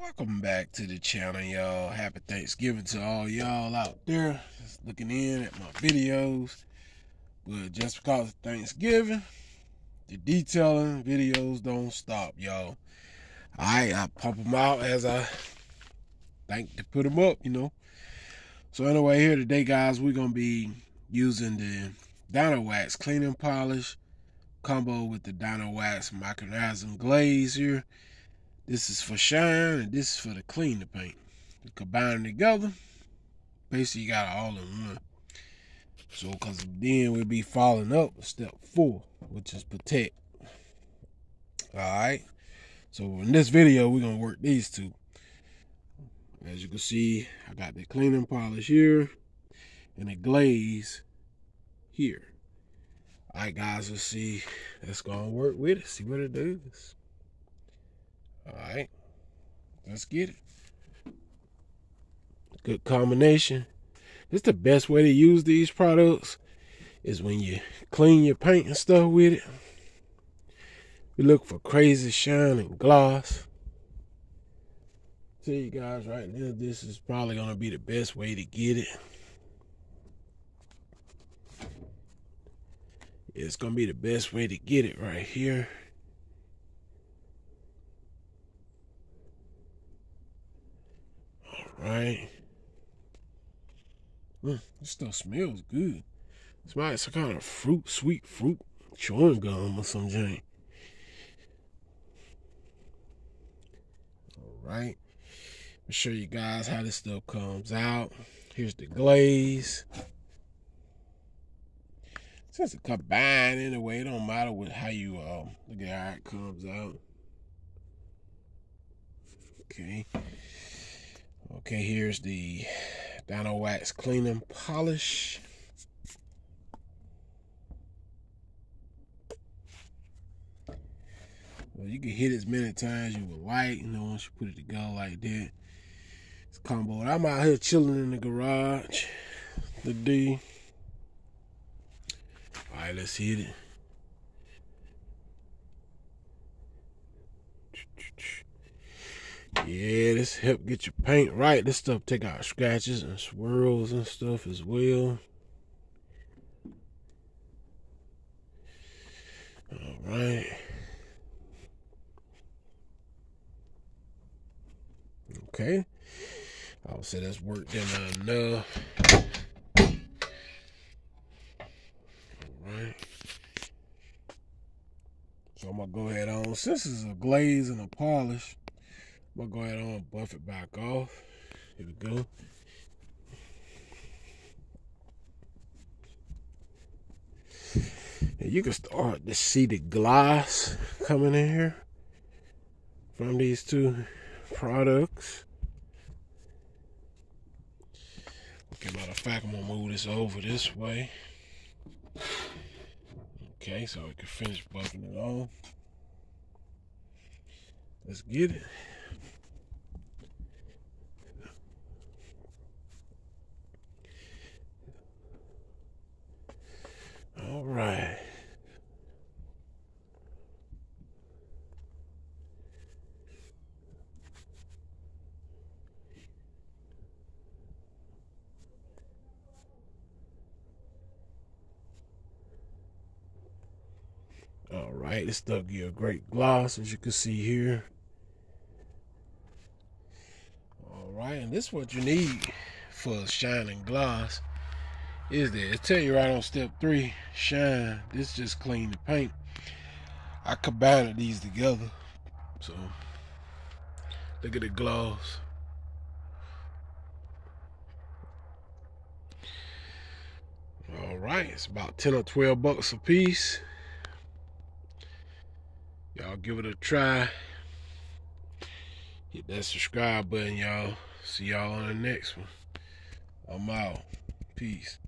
Welcome back to the channel, y'all. Happy Thanksgiving to all y'all out there just looking in at my videos. But just because of Thanksgiving, the detailing videos don't stop, y'all. I, I pump them out as I think to put them up, you know. So anyway, here today, guys, we're going to be using the DinoWax cleaning polish combo with the DinoWax micronizing glaze here. This is for shine and this is for the clean the paint. You combine them together, basically you got it all in one. So, because then we'll be following up step four, which is protect. Alright. So, in this video, we're to work these two. As you can see, I got the cleaning polish here and the glaze here. Alright, guys, let's see. Let's go and work with it, see what it does. All right, let's get it. Good combination. It's the best way to use these products is when you clean your paint and stuff with it. We look for crazy shine and gloss. Tell you guys right now, this is probably gonna be the best way to get it. It's gonna be the best way to get it right here. Right? Mm, this stuff smells good. It smells like some kind of fruit, sweet fruit, chewing gum or some junk. All right. I'll show you guys how this stuff comes out. Here's the glaze. Since it combined anyway, it don't matter what how you uh, look at how it comes out. Okay. Okay, here's the DinoWax Cleaning Polish. Well, you can hit it as many times you would like, you know, once you put it together like that. It's combo. I'm out here chilling in the garage the D. Alright, let's hit it. Yeah, this help get your paint right. This stuff take out scratches and swirls and stuff as well. All right. Okay. I would say that's worked in enough. All right. So I'm gonna go ahead on. Since it's a glaze and a polish, I'm gonna go ahead and buff it back off. Here we go. And you can start to see the gloss coming in here from these two products. Okay, matter of fact, I'm gonna move this over this way. Okay, so we can finish buffing it off. Let's get it. All right. All right, this stuff give you a great gloss, as you can see here. All right, and this is what you need for a shining gloss is there. It tell you right on step three, shine. This just clean the paint. I combined these together. So look at the gloss. All right, it's about 10 or 12 bucks a piece. Y'all give it a try. Hit that subscribe button, y'all. See y'all on the next one. I'm out. Peace.